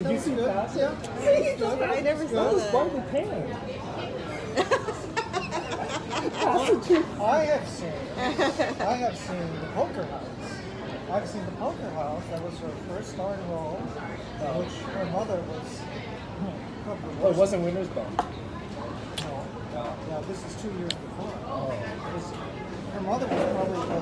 Did you see that? Yeah. I never That was Pan. I have seen. I have seen the Poker House. I've seen the Poker House. That was her first starring role, which her mother was. Hmm, oh, it wasn't Winter's Bone. No, yeah, this is two years before. Oh. Was- her mother was probably.